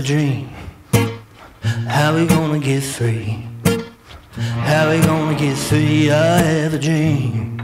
a dream. How we gonna get free? How we gonna get free? I have a dream.